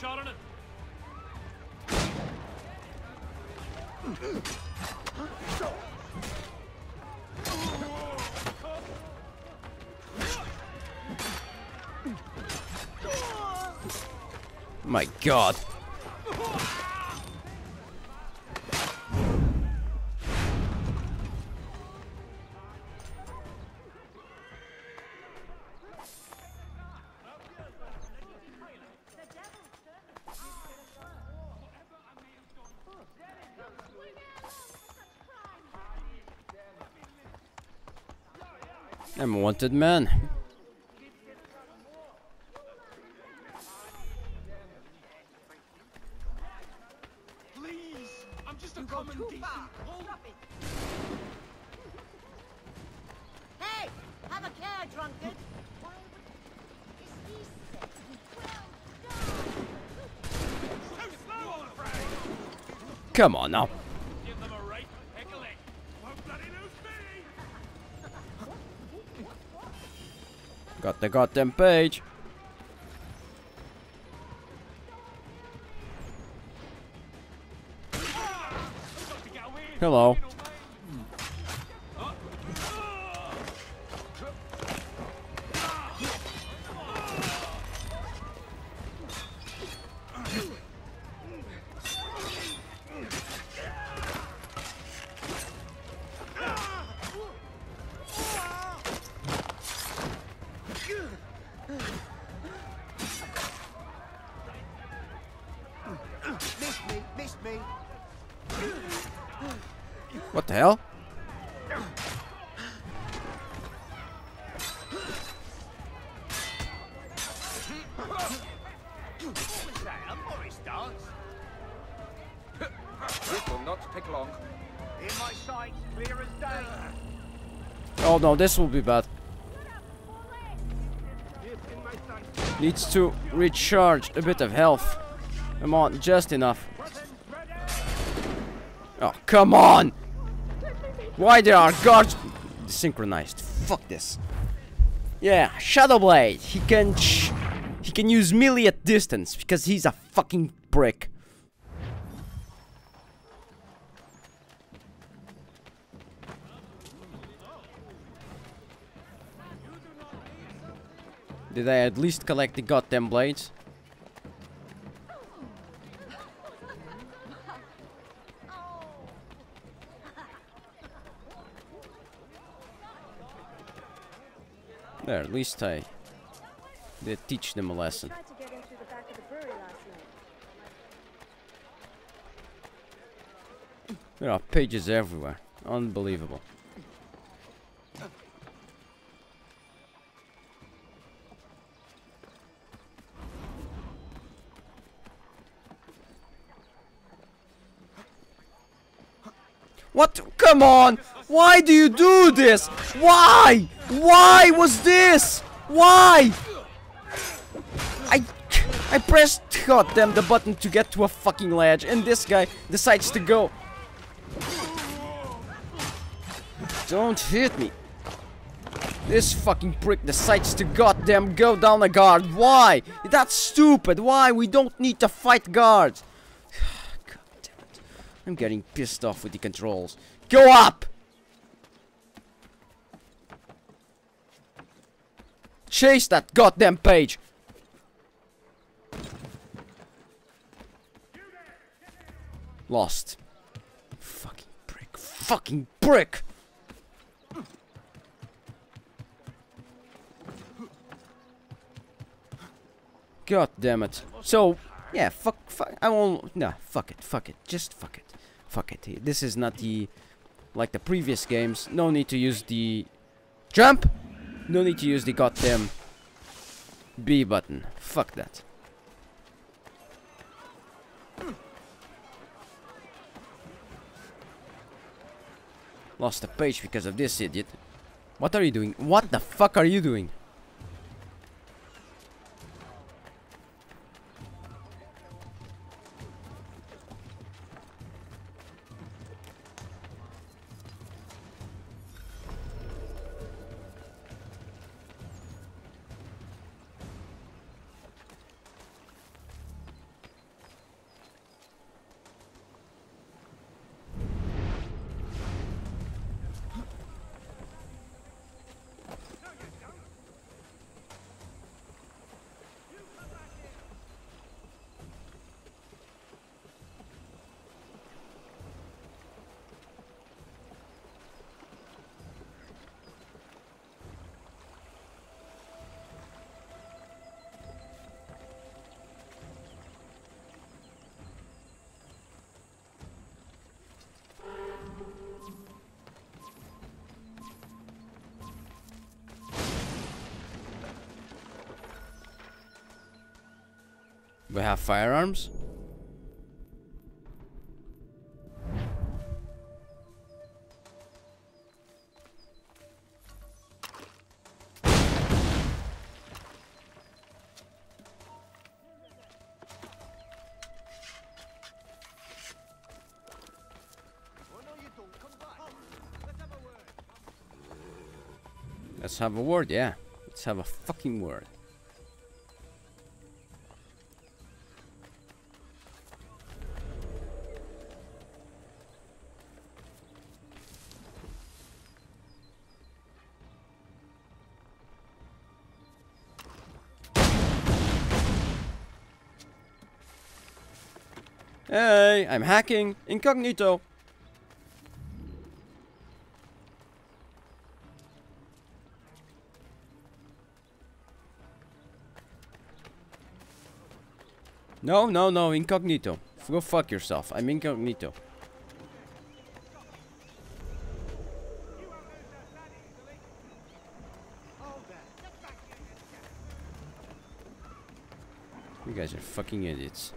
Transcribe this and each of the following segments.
shot on it. My god. I'm a wanted man. Please! I'm just a common decent pole. Hey, have a care, drunkard. Why would- is he sick? Well Too slow, old friend! Come on now. Got the goddamn page. Hello. As day. Oh no, this will be bad. Yes, in my sight. Needs to recharge a bit of health. Come on, just enough. Oh, come on! Why there are guards synchronized? Fuck this. Yeah, Shadow Blade. He can he can use melee at distance because he's a fucking brick. Did I at least collect the goddamn blades? At least I did teach them a lesson. Tried to get in through the back of the brewery last night. There are pages everywhere. Unbelievable. What? Come on! Why do you do this? Why? Why was this? Why? I I pressed goddamn the button to get to a fucking ledge and this guy decides to go. Don't hit me. This fucking prick decides to goddamn go down a guard. Why? That's stupid. Why? We don't need to fight guards. God damn it. I'm getting pissed off with the controls. Go up! Chase that goddamn page! Lost. Fucking brick. Fucking prick! God damn it. So, yeah, fuck, fuck, I won't, nah, fuck it, fuck it, just fuck it. Fuck it. This is not the, like the previous games. No need to use the jump. No need to use the goddamn B button. Fuck that. Lost a page because of this idiot. What are you doing? What the fuck are you doing? We have firearms. Let's have a word, yeah. Let's have a fucking word. I'm hacking incognito. No, no, no, incognito. Go fuck yourself. I'm incognito. You guys are fucking idiots.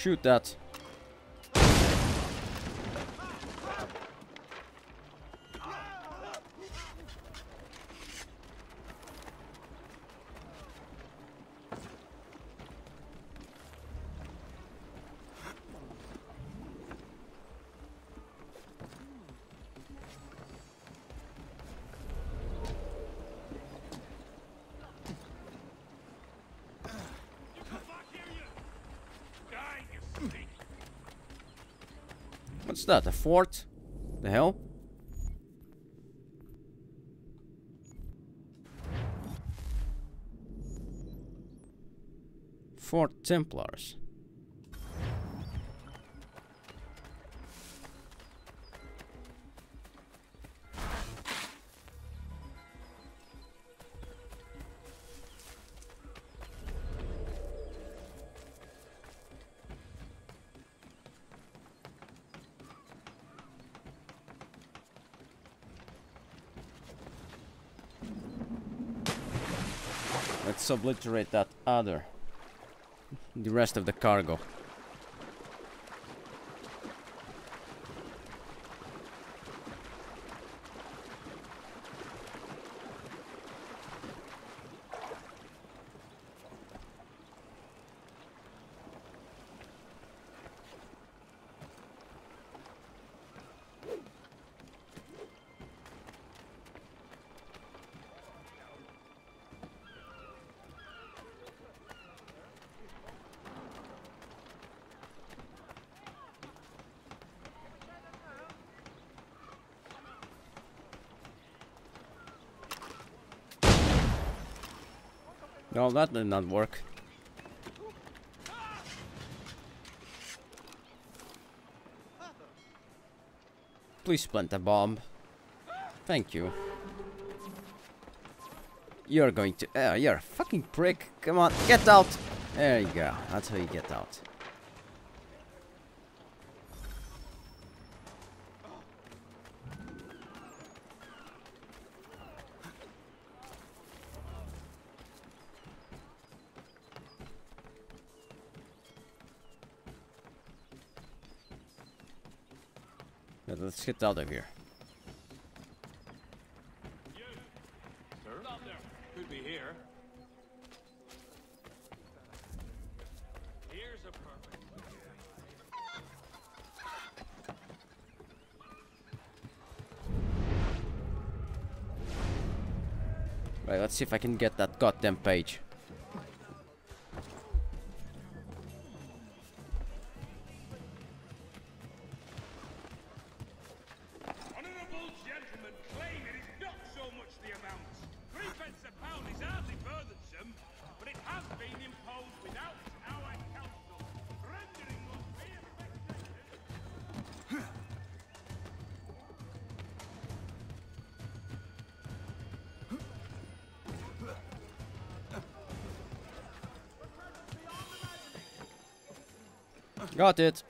Shoot that. What's that? A fort? The hell? Fort Templars. Let's obliterate that other. The rest of the cargo. No, that did not work. Please plant a bomb. Thank you. You're going to... Uh, you're a fucking prick. Come on, get out. There you go. That's how you get out. Let's get out of here. There. Could be here. Here's a perfect. Right, let's see if I can get that goddamn page. Got it.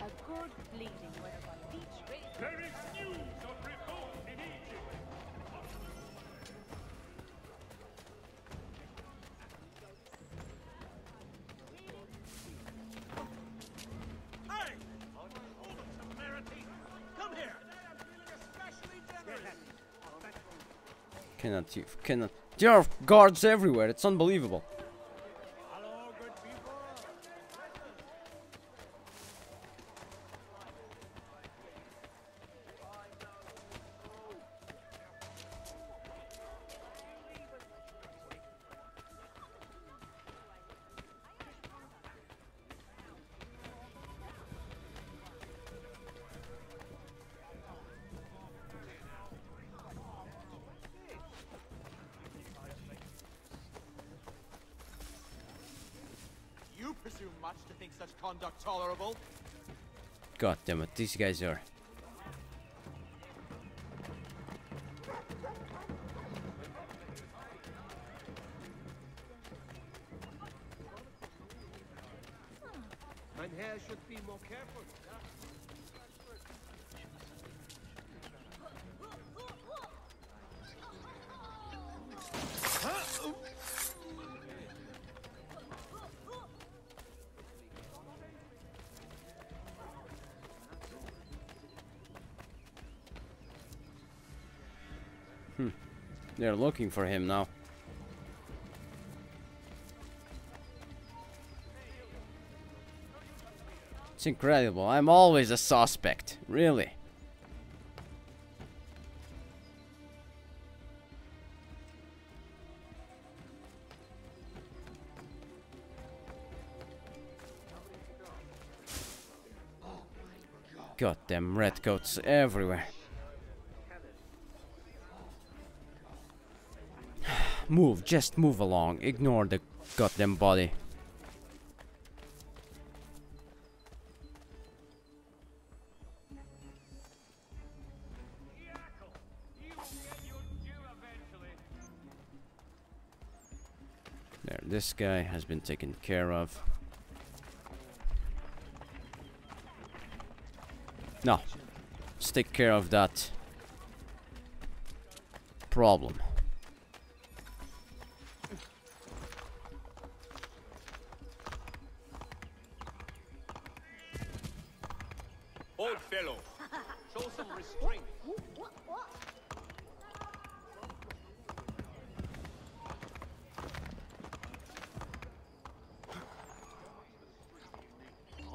A good bleeding Cannot cannot. There are guards everywhere. It's unbelievable. God damn it, these guys are. Hmm. They're looking for him now. It's incredible. I'm always a suspect. Really. Goddamn redcoats everywhere. Move, just move along. Ignore the goddamn body. There, this guy has been taken care of. Now, let's take care of that problem.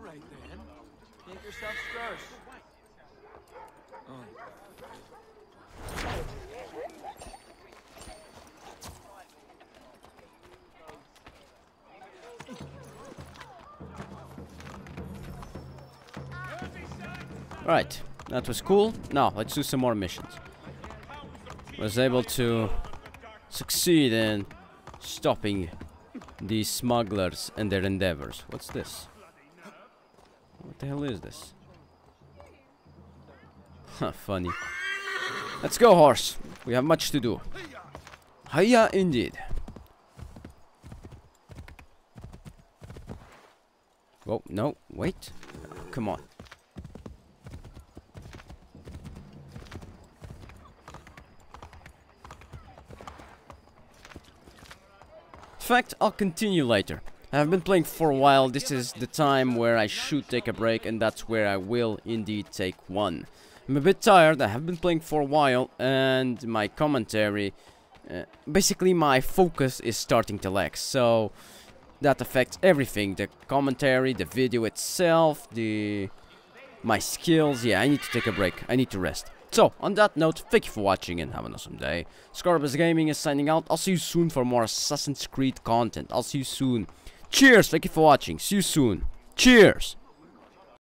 All right then, make yourself scarce. Right, that was cool. Now, let's do some more missions. Was able to succeed in stopping these smugglers and their endeavors. What's this? The hell is this? Funny. Let's go, horse. We have much to do. Hiya, indeed. Oh, no, wait. Come on. In fact, I'll continue later. I've been playing for a while, this is the time where I should take a break and that's where I will indeed take one. I'm a bit tired, I have been playing for a while and my commentary, uh, basically my focus is starting to lag, so that affects everything, the commentary, the video itself, the my skills, yeah I need to take a break, I need to rest. So, on that note, thank you for watching and have an awesome day. Scorbas Gaming is signing out. I'll see you soon for more Assassin's Creed content. I'll see you soon. Cheers, thank you for watching. See you soon. Cheers!